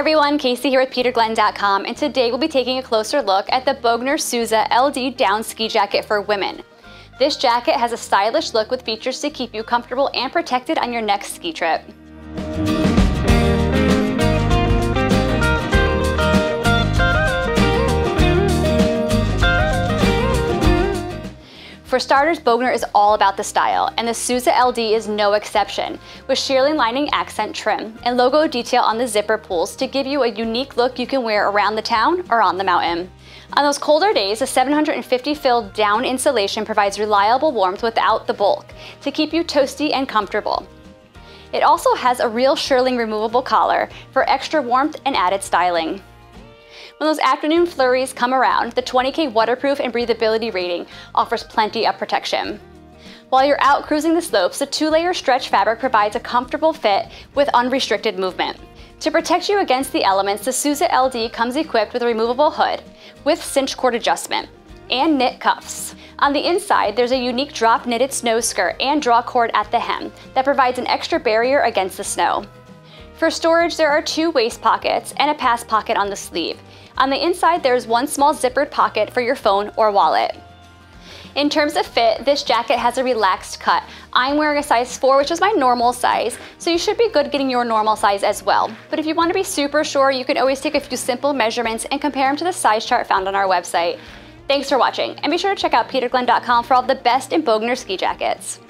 everyone, Casey here with PeterGlenn.com, and today we'll be taking a closer look at the Bogner Suza LD Down Ski Jacket for women. This jacket has a stylish look with features to keep you comfortable and protected on your next ski trip. For starters, Bogner is all about the style, and the Suza LD is no exception, with shearling lining accent trim and logo detail on the zipper pulls to give you a unique look you can wear around the town or on the mountain. On those colder days, the 750 fill down insulation provides reliable warmth without the bulk to keep you toasty and comfortable. It also has a real shearling removable collar for extra warmth and added styling. When those afternoon flurries come around, the 20K waterproof and breathability rating offers plenty of protection. While you're out cruising the slopes, the two-layer stretch fabric provides a comfortable fit with unrestricted movement. To protect you against the elements, the Suza LD comes equipped with a removable hood with cinch cord adjustment and knit cuffs. On the inside, there's a unique drop knitted snow skirt and draw cord at the hem that provides an extra barrier against the snow. For storage, there are two waist pockets and a pass pocket on the sleeve. On the inside, there's one small zippered pocket for your phone or wallet. In terms of fit, this jacket has a relaxed cut. I'm wearing a size 4, which is my normal size, so you should be good getting your normal size as well. But if you want to be super sure, you can always take a few simple measurements and compare them to the size chart found on our website. Thanks for watching, and be sure to check out peterglenn.com for all the best in Bogner ski jackets.